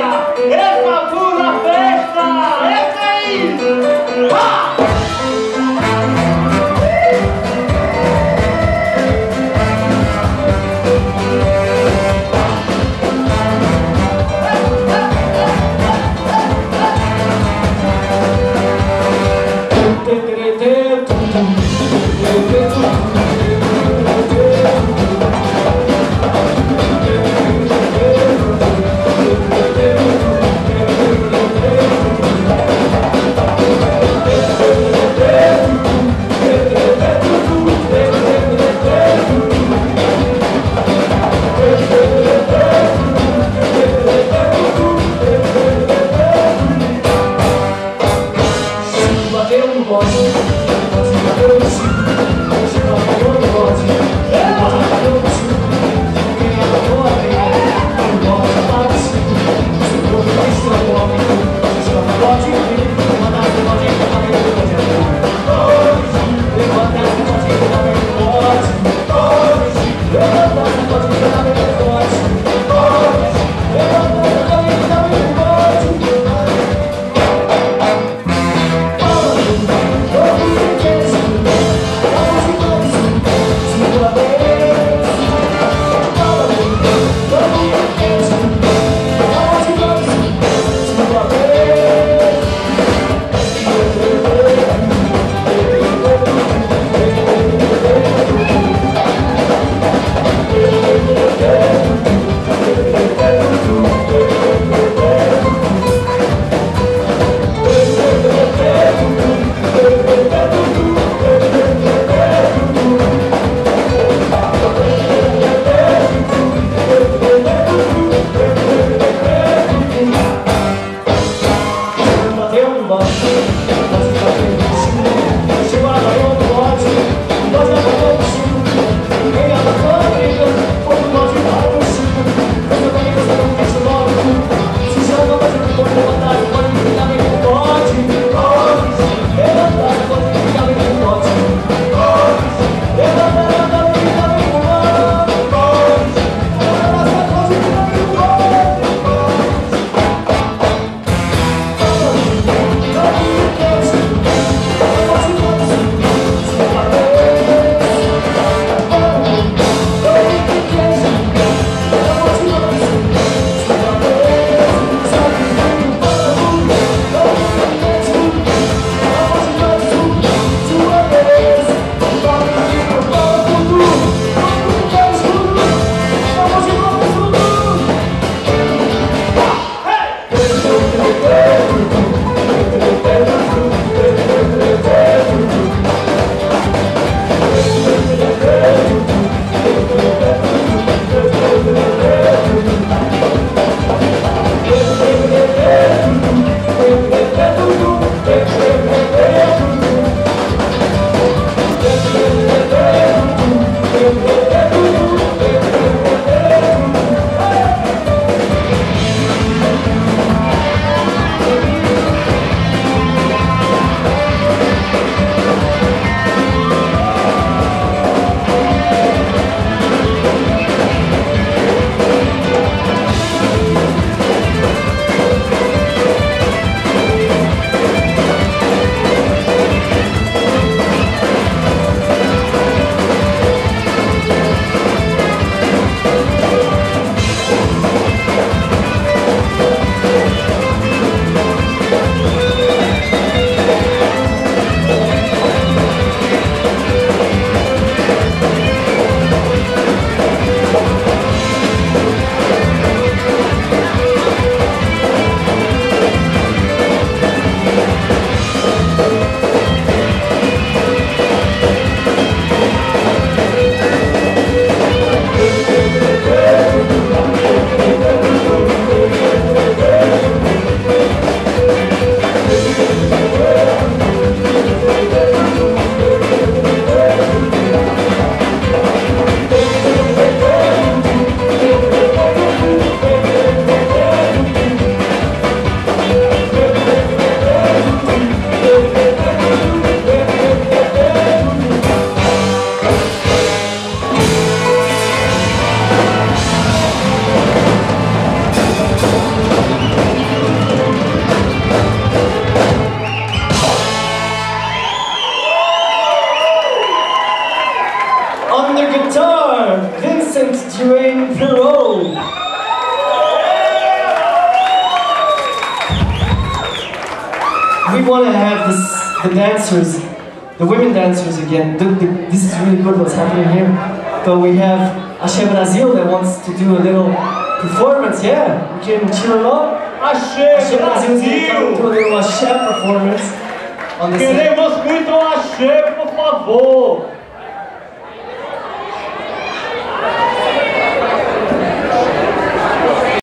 alegria, exaltura é a festa, é isso. Ah! Thank Deus. present during. We want to have this, the dancers, the women dancers again. The, the, this is really good what's happening here. But we have Ashe Brazil that wants to do a little performance. Yeah, we can cheer him up. Ashe, Ashe Brazil is to do a little Ashe performance on the Queremos muito Ashe, por favor.